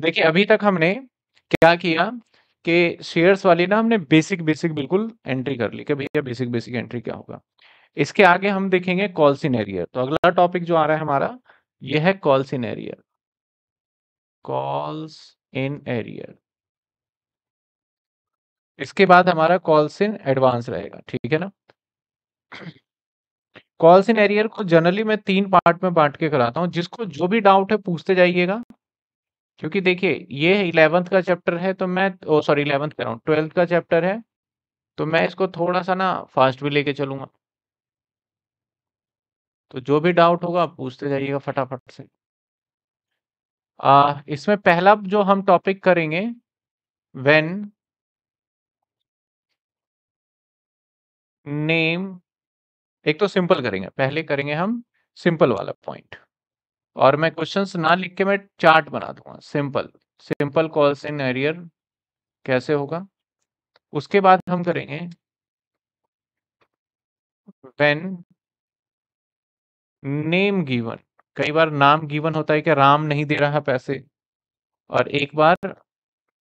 देखिए, अभी तक हमने क्या किया कि शेयर्स वाली ना हमने बेसिक बेसिक बिल्कुल एंट्री कर ली कि भैया बेसिक बेसिक एंट्री क्या होगा। इसके आगे हम देखेंगे कॉल सिनेरियर तो अगला टॉपिक जो आ रहा है हमारा, यह है कॉल सिनेरियर कॉल्स इन एरियर इसके बाद हमारा कॉल्स इन एडवांस रहेगा, ठीक है ना? कॉल्स इन एरियर को जनरली मैं तीन पार्ट में बांट के कराता हूँ। जिसको जो भी डाउट है पूछते जाइएगा। क्योंकि देखिए ये इलेवेंथ का चैप्टर है तो मैं सॉरी इलेवेंथ कह रहा हूँ ट्वेल्थ का चैप्टर है तो मैं इसको थोड़ा सा ना फास्ट भी लेके चलूँगा। तो जो भी डाउट होगा आप पूछते जाइएगा फटाफट से। आ, इसमें पहला जो हम टॉपिक करेंगे व्हेन नेम एक तो सिंपल करेंगे पहले करेंगे हम सिंपल वाला पॉइंट। और मैं क्वेश्चंस ना लिख के मैं चार्ट बना दूँगा simple simple calls in arrear कैसे होगा? उसके बाद हम करेंगे व्हेन नेम गिवन कई बार नाम गिवन होता है कि राम नहीं दे रहा है पैसे, और एक बार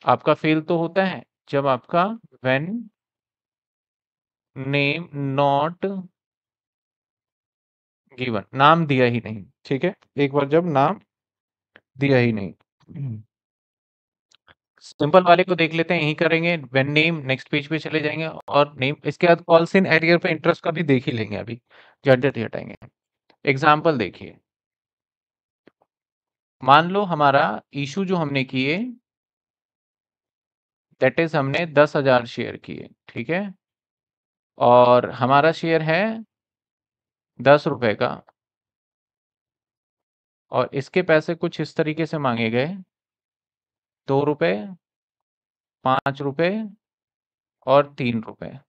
आपका फेल तो होता है, जब आपका व्हेन नेम नॉट गिवन। नाम दिया ही नहीं, ठीक है? एक बार जब नाम दिया ही नहीं। सिंपल वाले को देख लेते हैं, यही करेंगे व्हेन नेम नेक्स्ट पेज पे चले जाएँगे और नेम इसके बाद कॉल्स इन एरियर पे इंटरेस्ट का भी देख ही लेंगे अभी झट हटाएँगे। एग्ज़ाम्पल देखिए। मान लो हमारा इशू जो हमने किए दैट इज़ हमने दस हज़ार शेयर किए, ठीक है? और हमारा शेयर है दस रुपए का। और इसके पैसे कुछ इस तरीके से मांगे गए। दो रुपए, पाँच रुपए और तीन रुपए।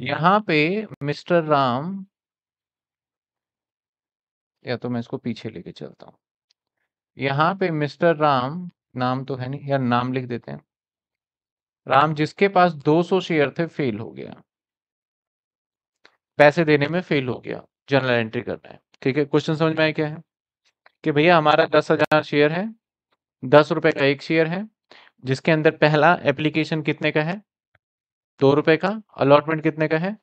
यहाँ पे मिस्टर राम या तो मैं इसको पीछे लेके चलता हूँ। यहाँ पे मिस्टर राम, नाम तो है नहीं या नाम लिख देते हैं। राम, जिसके पास 200 शेयर थे, फेल हो गया। पैसे देने में फेल हो गया जनरल एंट्री करना है। ठीक है क्वेश्चन समझ में आया क्या है? कि भैया हमारा दस हज़ार शेयर है, दस रुपए का एक शेयर है, जिसके अंदर पहला एप्लीकेशन कितने का है? दो रुपए का अलॉटमेंट कितने का है?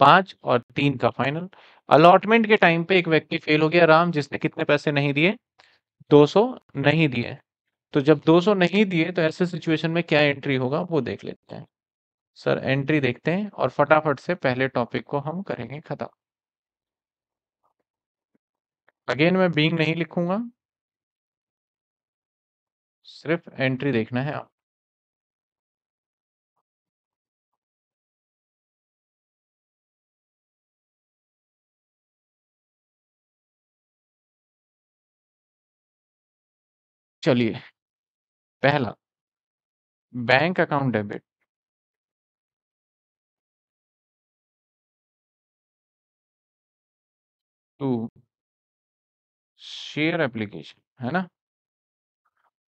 पाँच और तीन का फाइनल अलॉटमेंट के टाइम पे एक व्यक्ति फेल हो गया, राम, जिसने कितने पैसे नहीं दिए? 200 नहीं दिए। तो जब 200 नहीं दिए तो ऐसे सिचुएशन में क्या एंट्री होगा? वो देख लेते हैं। सर, एंट्री देखते हैं और फटाफट से पहले टॉपिक को हम करेंगे खत्म। अगेन मैं बींग नहीं लिखूँगा। सिर्फ़ एंट्री देखना है आप चलिए, पहला bank account debit to share application है ना?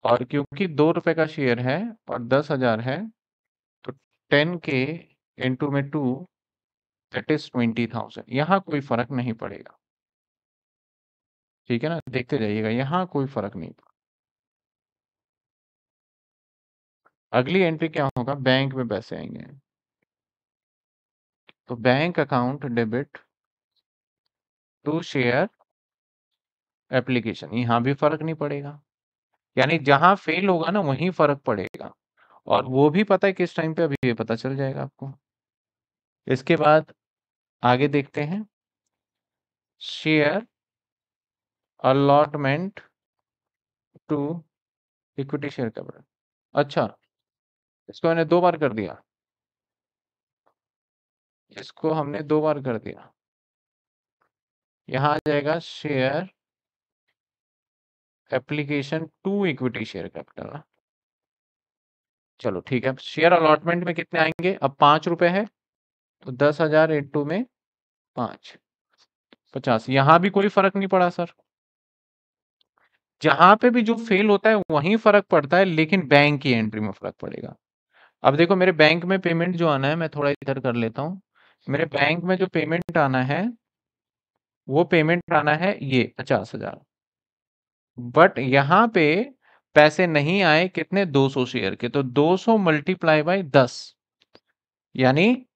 और क्योंकि दो रुपए का शेयर है और दस हज़ार है तो टेन के इंटू में two that is twenty thousand यहाँ कोई फ़र्क नहीं पड़ेगा। ठीक है ना? देखते जाइएगा, यहाँ कोई फ़र्क नहीं पड़ा अगली एंट्री क्या होगा? बैंक में पैसे आएँगे। तो bank account debit to share application, यहाँ भी फ़र्क नहीं पड़ेगा। यानी जहाँ फेल होगा ना, वहीं फ़र्क पड़ेगा। और वो भी पता है किस टाइम पे, अभी ये पता चल जाएगा आपको। इसके बाद आगे देखते हैं। Share allotment to equity share capital अच्छा इसको मैंने दो बार कर दिया। इसको हमने दो बार कर दिया। यहाँ आ जाएगा share application to equity share capital चलो ठीक है शेयर अलॉटमेंट में कितने आएँगे? अब पाँच रुपए है तो दस हज़ार इंटू में पाँच। पचास, यहाँ भी कोई फ़र्क नहीं पड़ा सर। जहाँ पे भी जो फेल होता है, वहीं फ़र्क पड़ता है, लेकिन बैंक की एंट्री में फ़र्क पड़ेगा। अब देखो, मेरे बैंक में पेमेंट जो आना है, मैं थोड़ा इधर कर लेता हूँ। मेरे बैंक में जो पेमेंट आना है वो पेमेंट आना है ये पचास हज़ार। बट यहाँ पे पैसे नहीं आए कितने? 200 शेयर के। तो 200 सौ मल्टीप्लाई बाय 10 यानी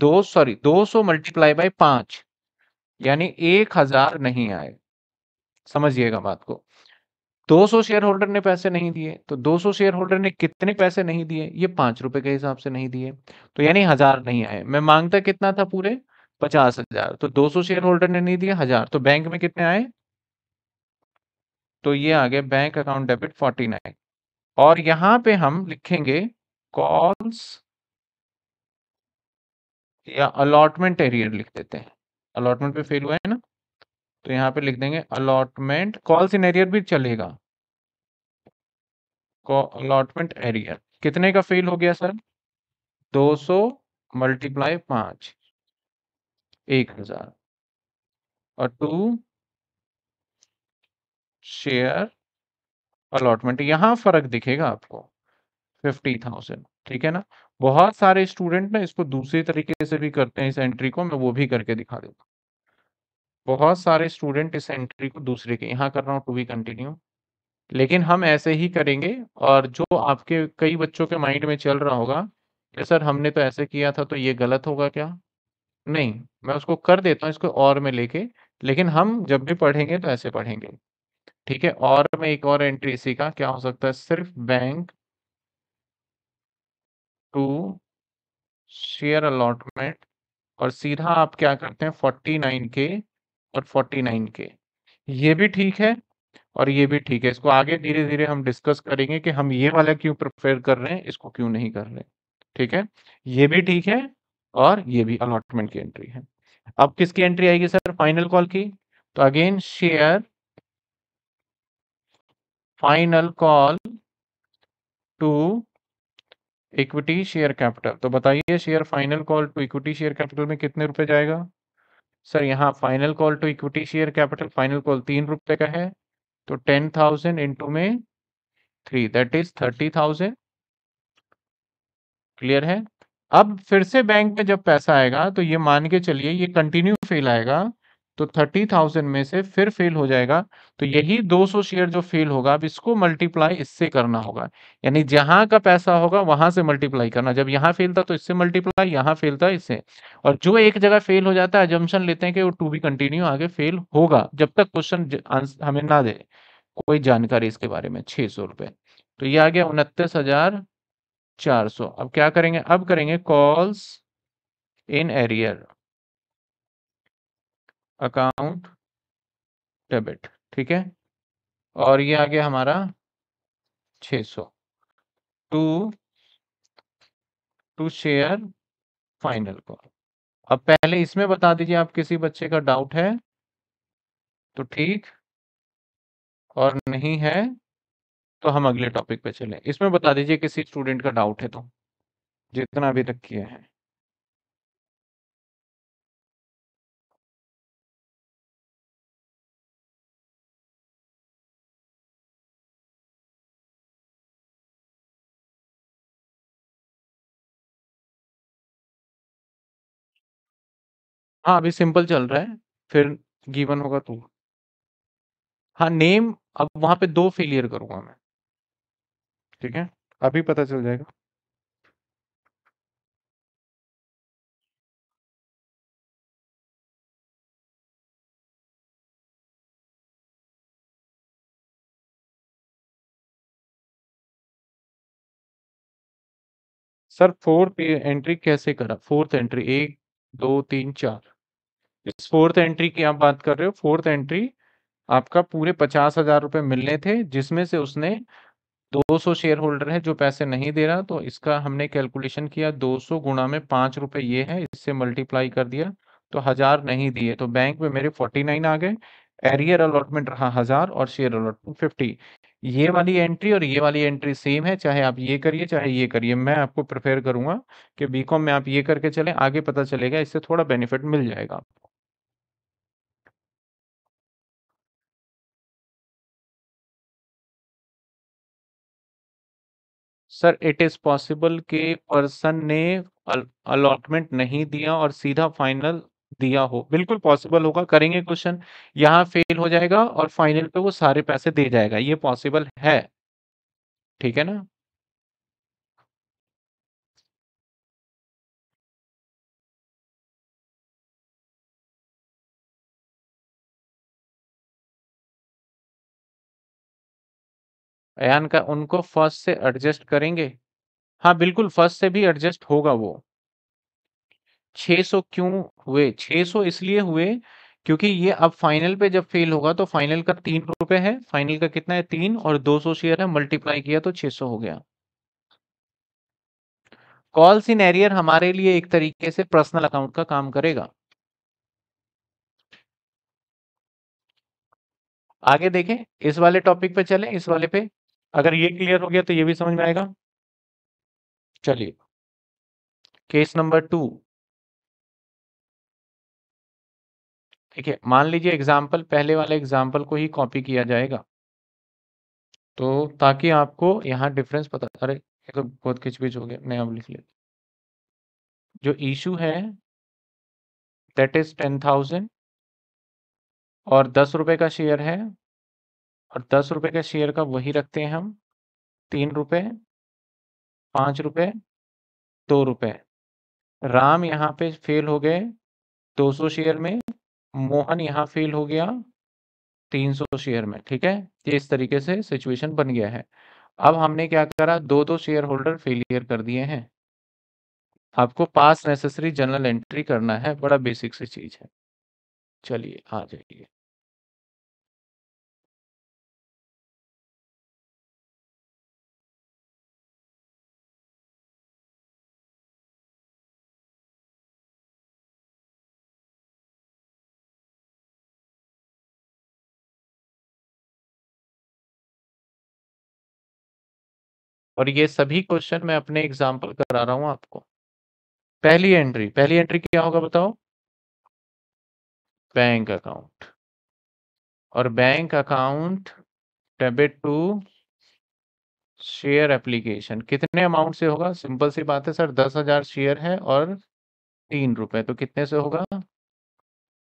दो, सॉरी 200 सौ मल्टीप्लाई बाई पाँच। यानी 1000 नहीं आए। समझिएगा बात को। 200 शेयर होल्डर ने पैसे नहीं दिए। तो 200 शेयर होल्डर ने कितने पैसे नहीं दिए? ये पाँच रुपए के हिसाब से नहीं दिए। तो यानी हज़ार नहीं आए। मैं माँगता कितना था पूरे? पचास हज़ार। तो 200 शेयर होल्डर ने नहीं दिया, हज़ार। तो बैंक में कितने आए? तो ये आ गए बैंक अकाउंट डेबिट 49 और यहाँ पे हम लिखेंगे कॉल्स या अलॉटमेंट एरियर लिख देते हैं। अलॉटमेंट पे फेल हुआ है ना? तो यहाँ पे लिख देंगे अलॉटमेंट, कॉल्स इन एरियर भी चलेगा। Allotment arrear. कितने का फेल हो गया सर? 200 मल्टीप्लाई पाँच। एक हज़ार। और टू? शेयर? अलॉटमेंट। यहाँ फ़र्क दिखेगा आपको। Fifty thousand. ठीक है ना? बहुत सारे स्टूडेंट ना इसको दूसरे तरीके से भी करते हैं इस एंट्री को, मैं वो भी करके दिखा देता बहुत सारे स्टूडेंट इस एंट्री को दूसरे के, यहाँ कर रहा हूँ, टू बी कंटिन्यू। लेकिन हम ऐसे ही करेंगे और जो आपके, कई बच्चों के माइंड में चल रहा होगा कि, सर हमने तो ऐसे किया था तो ये गलत होगा क्या? नहीं, मैं उसको कर देता हूँ इसको और में लेके, लेकिन हम जब भी पढ़ेंगे तो ऐसे पढ़ेंगे। ठीक है? और में एक और एंट्री इसी का, क्या हो सकता है? सिर्फ़ बैंक टू शेयर अलॉटमेंट और सीधा आप क्या करते हैं? फोर्टी नाइन के और फोर्टी नाइन के ये भी ठीक है और ये भी ठीक है। इसको आगे धीरे धीरे हम डिस्कस करेंगे कि हम ये वाला क्यों प्रिफेयर कर रहे हैं, इसको क्यों नहीं कर रहे ठीक है? ये भी ठीक है और ये भी अलॉटमेंट की एंट्री है। अब किसकी एंट्री आएगी सर फाइनल कॉल की? तो again share final call to equity share capital तो बताइए share final call to equity share capital में कितने रुपए जाएगा? सर यहाँ final call to equity share capital final call तीन रुपए का है तो टेन थाउज़ेंड इंटू में three that is thirty thousand clear है? अब फिर से बैंक में जब पैसा आएगा तो ये मान के चलिए ये कंटिन्यू फेल आएगा तो थर्टी थाउज़ेंड में से फिर फेल हो जाएगा। तो यही 200 शेयर जो फेल होगा, अब इसको मल्टीप्लाई इससे करना होगा। यानी जहाँ का पैसा होगा, वहाँ से मल्टीप्लाई करना। जब यहाँ फेल था तो इससे मल्टीप्लाई यहाँ फेल था, इससे। और जो एक जगह फेल हो जाता है एजम्पन लेते हैं कि वो टू बी कंटिन्यू आगे फेल होगा, जब तक क्वेश्चन हमें ना दे। कोई जानकारी इसके बारे में छह सौ रुपए। तो ये आ गया उनतीस हज़ार चार सौ। अब क्या करेंगे? अब करेंगे calls in arrear account debit ठीक है? और ये आ गया हमारा 600 to to share final call अब पहले इसमें बता दीजिए आप किसी बच्चे का डाउट है तो ठीक? और नहीं है तो हम अगले टॉपिक पे चले। इसमें बता दीजिए किसी स्टूडेंट का डाउट है तो जितना अभी तक किया है। हाँ अभी सिंपल चल रहा है, फिर गिवन होगा तो। हाँ नेम अब वहाँ पे दो फेलियर करूँगा मैं। ठीक है, अभी पता चल जाएगा। सर, फोर्थ एंट्री कैसे करा? फोर्थ एंट्री, एक, दो, तीन, चार। इस फोर्थ एंट्री की आप बात कर रहे हो, फोर्थ एंट्री आपका पूरे पचास हज़ार रुपए मिलने थे, जिसमें से उसने 200 शेयर होल्डर है जो पैसे नहीं दे रहा तो इसका हमने कैलकुलेशन किया 200 गुणा में पाँच रुपए ये है, इससे मल्टीप्लाई कर दिया तो हज़ार नहीं दिए तो बैंक में मेरे 49 आ गए एरियर अलॉटमेंट रहा हज़ार और शेयर अलॉटमेंट 50 ये वाली एंट्री और ये वाली एंट्री सेम है, चाहे आप ये करिए, चाहे ये करिए, मैं आपको प्रेफर करूँगा कि बीकॉम में आप ये करके चलें, आगे पता चलेगा, इससे थोड़ा बेनिफिट मिल जाएगा। सर इट इज़ पॉसिबल कि पर्सन ने अलॉटमेंट नहीं दिया और सीधा फाइनल दिया हो। बिल्कुल पॉसिबल होगा। करेंगे क्वेश्चन यहाँ फेल हो जाएगा और फाइनल पे वो सारे पैसे दे जाएगा। ये पॉसिबल है। ठीक है ना? अयान का उनको फ़र्स्ट से एडजस्ट करेंगे? हाँ बिल्कुल, फ़र्स्ट से भी एडजस्ट होगा वो। 600 क्यों हुए? 600 इसलिए हुए क्योंकि ये अब फाइनल पे जब फेल होगा तो फाइनल का तीन रुपए है, फाइनल का कितना है? तीन और 200 शेयर है, मल्टीप्लाई किया तो 600 हो गया। कॉल्स इन एरियर हमारे लिए एक तरीके से पर्सनल अकाउंट का काम करेगा। आगे देखें, इस वाले टॉपिक पे चलें, इस वाले पे। अगर ये क्लियर हो गया तो ये भी समझ में आएगा। चलिए। केस नंबर टू ठीक है मान लीजिए एग्ज़ाम्पल पहले वाले एग्ज़ाम्पल को ही कॉपी किया जाएगा। तो ताकि आपको यहाँ डिफरेंस पता, अरे, ये तो बहुत खिचपिच हो गया, नया लिख ले जो इशू है दैट इज़ टेन थाउज़ेंड और दस रुपए का शेयर है और दस रुपए का शेयर का वही रखते हैं हम। तीन रुपए, पाँच रुपए, दो रुपए। राम यहाँ पे फेल हो गए 200 शेयर में, मोहन यहाँ फेल हो गया 300 शेयर में, ठीक है? ये इस तरीके से सिचुएशन बन गया है। अब हमने क्या करा? दो दो शेयर होल्डर फेलियर कर दिए हैं। आपको पास नेसेसरी जनरल एंट्री करना है, बड़ा बेसिक सी चीज़ है। चलिए, आ जाइए। और ये सभी क्वेश्चन मैं अपने एग्ज़ाम्पल करा रहा हूँ आपको। पहली एंट्री पहली एंट्री क्या होगा बताओ? Bank account. और bank account debit to share application. कितने अमाउंट से होगा? सिंपल सी बात है सर, दस हज़ार शेयर है और तीन रुपए तो कितने से होगा?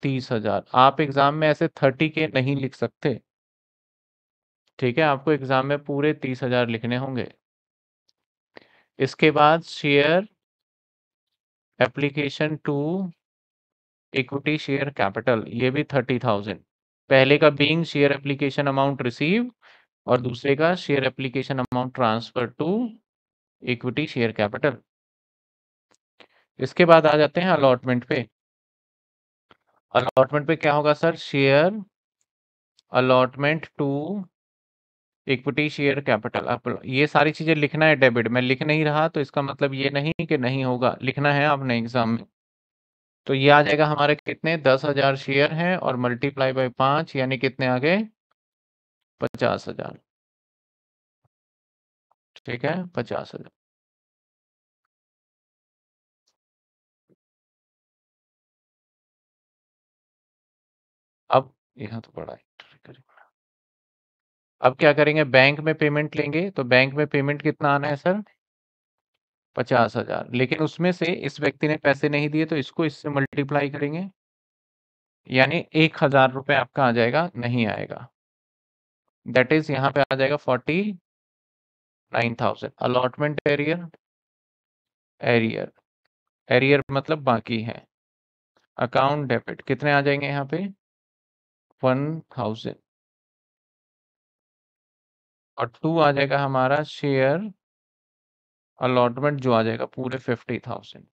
तीस हज़ार। आप एग्ज़ाम में ऐसे थर्टी के नहीं लिख सकते। ठीक है, आपको एग्ज़ाम में पूरे तीस हज़ार लिखने होंगे। इसके बाद share application to equity share capital ये भी थर्टी थाउज़ेंड पहले का being share application amount receive और दूसरे का share application amount transfer to equity share capital इसके बाद आ जाते हैं अलॉटमेंट पे। अलॉटमेंट पे क्या होगा sir share allotment to equity, share capital. अब ये सारी चीज़ें लिखना है डेबिट। में लिख नहीं रहा तो इसका मतलब ये नहीं कि नहीं होगा। लिखना है आपने एग्ज़ाम में। तो ये आ जाएगा हमारे कितने? दस हज़ार शेयर हैं और मल्टीप्लाई बाय पाँच, यानी कितने आ गए? पचास हज़ार। ठीक है? पचास हज़ार। अब यहाँ तो बड़ा अब क्या करेंगे? बैंक में पेमेंट लेंगे तो बैंक में पेमेंट कितना आना है सर? पचास हज़ार। लेकिन उसमें से इस व्यक्ति ने पैसे नहीं दिए तो इसको इससे मल्टीप्लाई करेंगे। यानी एक हज़ार रुपये आपका आ जाएगा, नहीं आएगा। दैट इज़ यहाँ पे आ जाएगा forty nine thousand allotment arrear arrear arrear मतलब बाकी है। अकाउंट डेबिट कितने आ जाएँगे यहाँ पे? वन थाउज़ेंड और टू आ जाएगा हमारा शेयर अलॉटमेंट जो आ जाएगा पूरे फिफ्टी थाउज़ेंड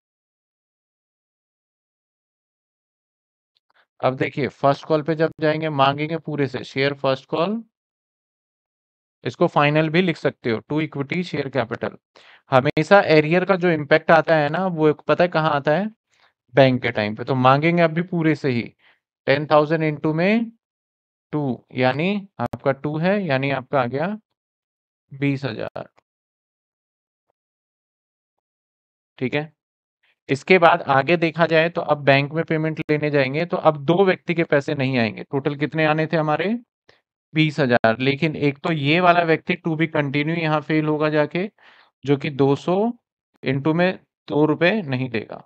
अब देखिए फ़र्स्ट कॉल पे जब जाएँगे, मांगेंगे पूरे से शेयर फ़र्स्ट कॉल इसको फाइनल भी लिख सकते हो टू इक्विटी शेयर कैपिटल हमेशा एरियर का जो इम्पैक्ट आता है ना, वो पता है कहाँ आता है? बैंक के टाइम पे। तो मांगेंगे अभी पूरे से ही। टेन थाउज़ेंड इंटू में टू यानी आपका टू है, यानी आपका आ गया बीस हज़ार। ठीक है? इसके बाद आगे देखा जाए तो अब बैंक में पेमेंट लेने जाएँगे तो अब दो व्यक्ति के पैसे नहीं आएँगे। टोटल कितने आने थे हमारे? बीस हज़ार। लेकिन एक तो ये वाला व्यक्ति टू बी कंटिन्यू यहाँ फेल होगा जाके, जो कि 200 सौ इंटू में दो रुपए नहीं देगा।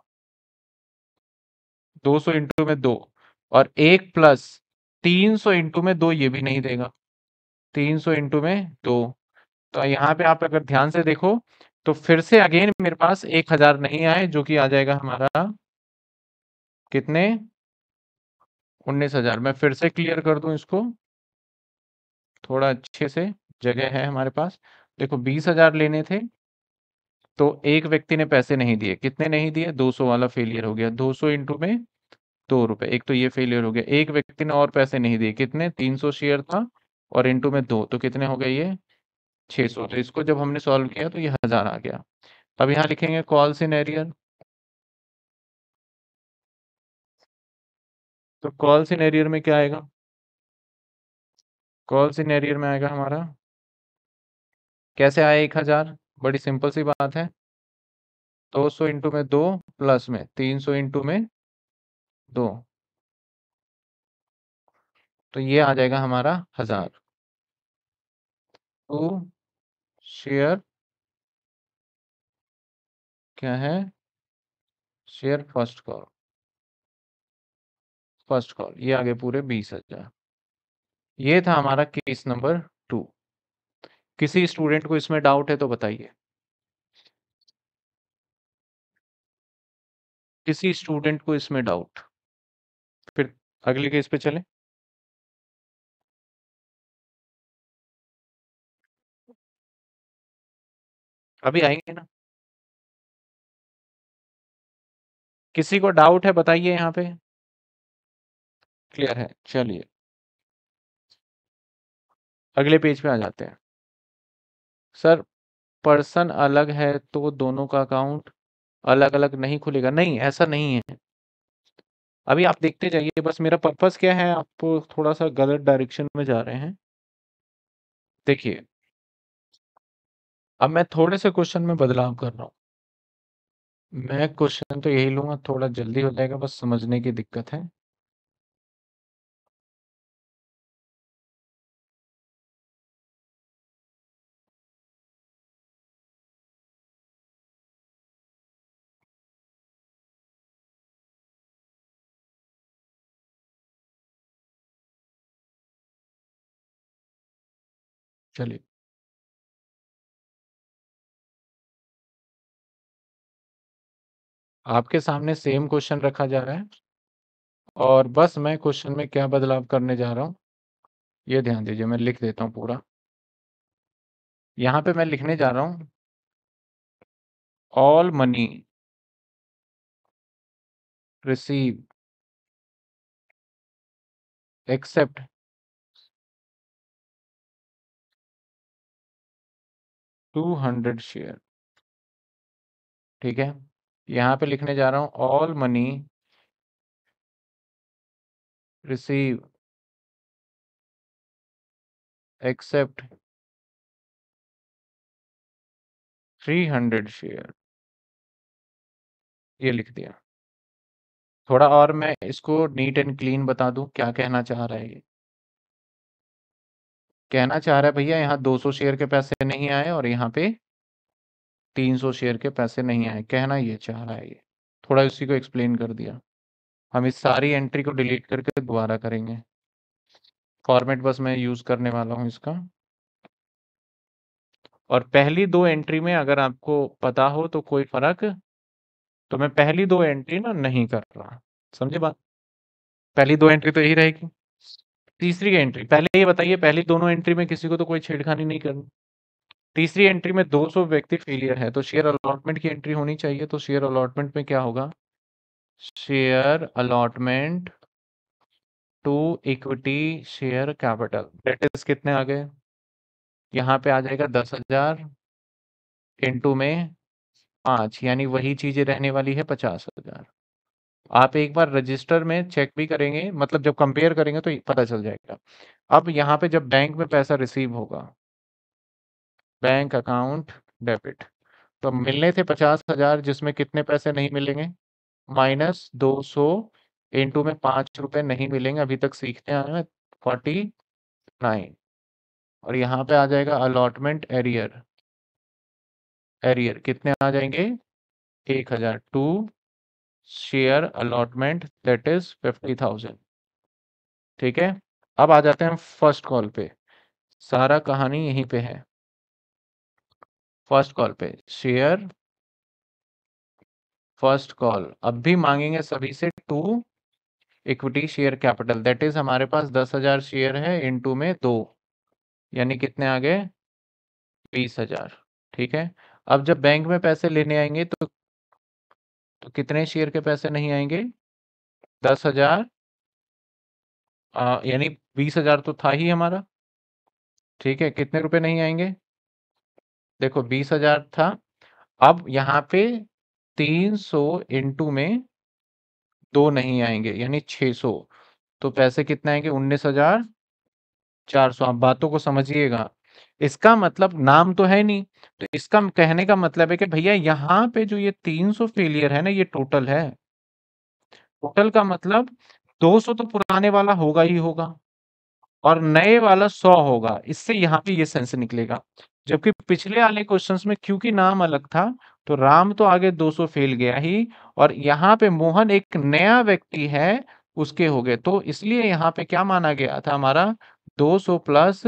200 सौ इंटू में दो और एक प्लस 300 इंटू में दो ये भी नहीं देगा। 300 इंटू में दो। तो यहाँ पे आप अगर ध्यान से देखो तो फिर से अगेन मेरे पास एक हज़ार नहीं आए, जो कि आ जाएगा हमारा कितने? उन्नीस हज़ार। मैं फिर से क्लियर कर दूँ इसको। थोड़ा अच्छे से, जगह है हमारे पास। देखो, बीस हज़ार लेने थे तो एक व्यक्ति ने पैसे नहीं दिए। कितने नहीं दिए? 200 वाला फेलियर हो गया। 200 इंटू में दो रुपए। एक तो ये फेलियर हो गया। एक व्यक्ति ने और पैसे नहीं दिए। कितने? 300 शेयर था और इंटू में दो। तो कितने हो गए ये? 600 तो इसको जब हमने सॉल्व किया तो ये हज़ार आ गया। अब यहाँ लिखेंगे कॉल सिनेरियर तो कॉल सिनेरियर में क्या आएगा? कॉल सिनेरियर में आएगा हमारा। कैसे आया एक हज़ार? बड़ी सिंपल सी बात है। दो सौ इंटू में दो प्लस में, तीन सौ इंटू में दो। तो ये आ जाएगा हमारा हज़ार। टू शेयर क्या है? Share first call. First call, ये आगे पूरे बीस हज़ार। ये था हमारा केस नंबर टू। किसी स्टूडेंट को इसमें डाउट है तो बताइए। किसी स्टूडेंट को इसमें डाउट। फिर अगले केस पे चले। अभी आएँगे ना? किसी को डाउट है बताइए यहाँ पे। क्लियर है, चलिए। अगले पेज पे आ जाते हैं। सर, पर्सन अलग है तो दोनों का अकाउंट अलग अलग नहीं खुलेगा। नहीं, ऐसा नहीं है। अभी आप देखते जाइए, बस मेरा पर्पस क्या है? आप थोड़ा सा गलत डायरेक्शन में जा रहे हैं। देखिए अब मैं थोड़े से क्वेश्चन में बदलाव कर रहा हूँ। मैं क्वेश्चन तो यही लूँगा, थोड़ा जल्दी हो जाएगा, बस समझने की दिक्कत है। चलिए। आपके सामने सेम क्वेश्चन रखा जा रहा है। और बस मैं क्वेश्चन में क्या बदलाव करने जा रहा हूँ, ये ध्यान दीजिए, मैं लिख देता हूँ पूरा। यहाँ पे मैं लिखने जा रहा हूँ all money receive except two hundred share ठीक है? यहाँ पे लिखने जा रहा हूँ all money receive except three hundred share ये लिख दिया। थोड़ा और मैं इसको नीट एंड क्लीन बता दूँ, क्या कहना चाह रहा है ये? कहना चाह रहा है, भैया, यहाँ 200 शेयर के पैसे नहीं आए और यहाँ पे 300 शेयर के पैसे नहीं आए, कहना ये चाह रहा है ये। थोड़ा इसी को एक्सप्लेन कर दिया। हम इस सारी एंट्री को डिलीट करके दोबारा करेंगे। फॉर्मेट बस मैं यूज़ करने वाला हूँ इसका। और पहली दो एंट्री में अगर आपको पता हो तो कोई फ़र्क तो मैं पहली दो एंट्री ना नहीं कर रहा। समझे बात? पहली दो एंट्री तो यही रहेगी। तीसरी एंट्री पहले ये बताइए, पहली दोनों एंट्री में किसी को तो कोई छेड़खानी नहीं करनी। तीसरी एंट्री में 200 व्यक्ति फेलियर है तो शेयर अलॉटमेंट की एंट्री होनी चाहिए तो शेयर अलॉटमेंट में क्या होगा? Share allotment to equity share capital that is कितने आ गए? यहाँ पे आ जाएगा दस हज़ार इंटू में पाँच, यानी वही चीज़ें रहने वाली है पचास हज़ार। आप एक बार रजिस्टर में चेक भी करेंगे मतलब जब कंपेयर करेंगे तो पता चल जाएगा। अब यहाँ पे जब बैंक में पैसा रिसीव होगा बैंक अकाउंट डेबिट तो मिलने थे पचास हज़ार, जिसमें कितने पैसे नहीं मिलेंगे? माइनस दो सौ इंटू में पाँच रुपए नहीं मिलेंगे, अभी तक सीखते हैं, फोर्टी नाइन। और यहाँ पे आ जाएगा अलॉटमेंट एरियर एरियर कितने आ जाएँगे? एक हज़ार two share allotment that is fifty thousand ठीक है? अब आ जाते हैं फ़र्स्ट कॉल पे। सारा कहानी यहीं पे है। फ़र्स्ट कॉल पे। Share, first call. अब भी मांगेंगे सभी से to equity share capital. That is हमारे पास दस हज़ार शेयर है इनटू में दो। यानी कितने आ गए? बीस हज़ार। ठीक है? अब जब बैंक में पैसे लेने आएँगे तो तो कितने शेयर के पैसे नहीं आएँगे? दस हज़ार। यानी बीस हज़ार तो था ही हमारा। ठीक है? कितने रुपए नहीं आएँगे? देखो बीस हज़ार था, अब यहाँ पे तीन सौ इंटू में दो नहीं आएँगे, यानी छह सौ। तो पैसे कितने आएँगे? उन्नीस हज़ार चार सौ। आप बातों को समझिएगा। इसका मतलब नाम तो है नहीं। तो इसका कहने का मतलब है कि भैया यहाँ पे जो ये 300 फेलियर है ना, ये टोटल है। टोटल का मतलब 200 तो पुराने वाला होगा ही होगा और नए वाला सौ होगा। इससे यहाँ पे ये सेंस निकलेगा। जबकि पिछले वाले क्वेश्चंस में क्योंकि नाम अलग था तो राम तो आगे 200 फेल गया ही, और यहाँ पे मोहन एक नया व्यक्ति है, उसके हो गए। तो इसलिए यहाँ पे क्या माना गया था हमारा? 200 प्लस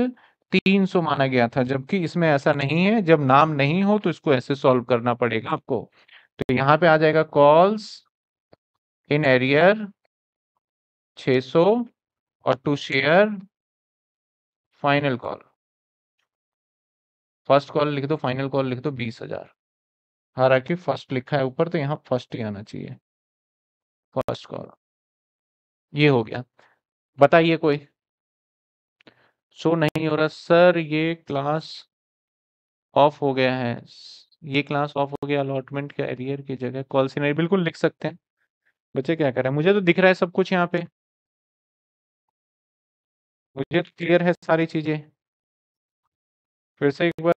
300 माना गया था, जबकि इसमें ऐसा नहीं है। जब नाम नहीं हो तो इसको ऐसे सॉल्व करना पड़ेगा आपको। तो यहाँ पे आ जाएगा कॉल्स इन एरियर 600 और two share final call first call लिख दो, फाइनल कॉल लिख दो, बीस हज़ार। हालाँकि फ़र्स्ट लिखा है ऊपर तो यहाँ फ़र्स्ट ही आना चाहिए। First call. ये हो गया। बताइए कोई। शो नहीं हो रहा। सर, ये क्लास ऑफ़ हो गया है। ये क्लास ऑफ़ हो गया अलॉटमेंट के एरियर की जगह। कॉल सीनरी बिल्कुल लिख सकते हैं। बच्चे क्या कर रहे हैं? मुझे तो दिख रहा है सब कुछ यहाँ पे। मुझे तो क्लियर है सारी चीज़ें। फिर से एक बार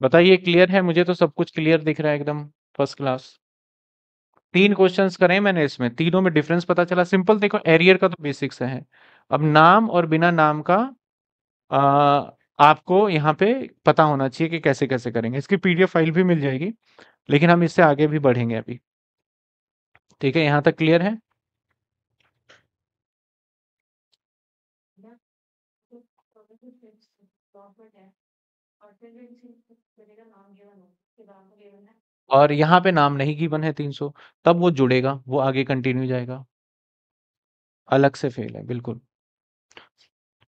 बताइए क्लियर है? मुझे तो सब कुछ क्लियर दिख रहा है एकदम फ़र्स्ट क्लास। तीन क्वेश्चंस करे मैंने इसमें तीनों में डिफरेंस पता चला। सिंपल देखो एरियर का तो बेसिक्स है। अब नाम और बिना नाम का आ, आपको यहाँ पे पता होना चाहिए कि कैसे कैसे करेंगे। इसकी पीडीएफ फ़ाइल भी मिल जाएगी लेकिन हम इससे आगे भी बढ़ेंगे अभी। ठीक है यहाँ तक क्लियर है? और यहाँ पे नाम नहीं गिवन है 300 तब वो जुड़ेगा, वो आगे कंटिन्यू जाएगा। अलग से फेल है, बिल्कुल।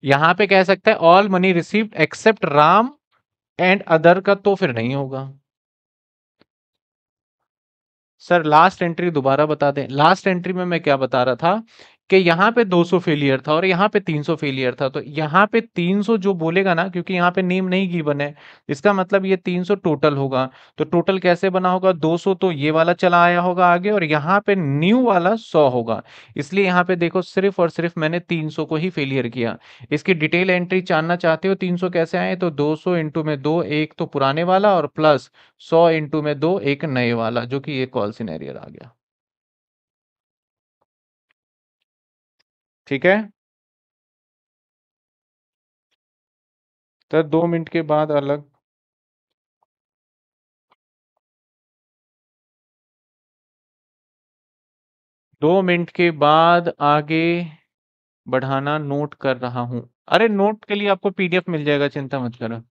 यहाँ पे कह सकते हैं all money received except Ram and other का तो फिर नहीं होगा। सर लास्ट एंट्री दोबारा बता दें। लास्ट एंट्री में मैं क्या बता रहा था? कि यहाँ पे 200 फेलियर था और यहाँ पे 300 फेलियर था। तो यहाँ पे 300 जो बोलेगा ना, क्योंकि यहाँ पे नेम नहीं गिवन है, इसका मतलब ये 300 टोटल होगा। तो टोटल कैसे बना होगा? 200 तो ये वाला चला आया होगा आगे और यहाँ पे न्यू वाला 100 होगा। इसलिए यहाँ पे देखो, सिर्फ़ और सिर्फ़ मैंने 300 को ही फेलियर किया। इसकी डिटेल एंट्री जानना चाहते हो, तीन कैसे आए? तो दो सौ इंटू में दो, एक तो पुराने वाला और प्लस सौ इंटू में दो, एक नए वाला, जो कि ये कॉल सिनेरियर आ गया। ठीक है? तो दो मिनट के बाद अलग। दो मिनट के बाद आगे बढ़ाना नोट कर रहा हूँ। अरे नोट के लिए आपको पीडीएफ मिल जाएगा, चिंता मत करो।